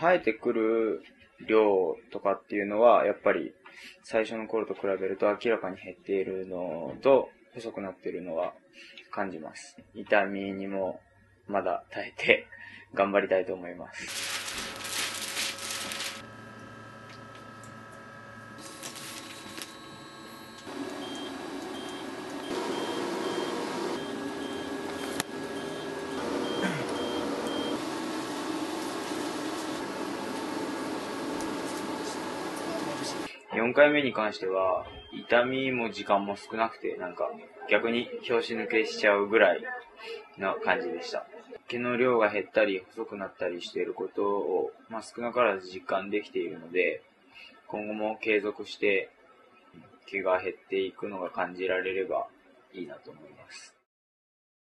生えてくる量とかっていうのは、やっぱり最初の頃と比べると明らかに減っているのと、細くなっているのは感じます。痛みにもまだ耐えて頑張りたいと思います。4回目に関しては、痛みも時間も少なくて、なんか逆に拍子抜けしちゃうぐらいの感じでした。毛の量が減ったり細くなったりしていることを、まあ、少なからず実感できているので、今後も継続して毛が減っていくのが感じられればいいなと思います。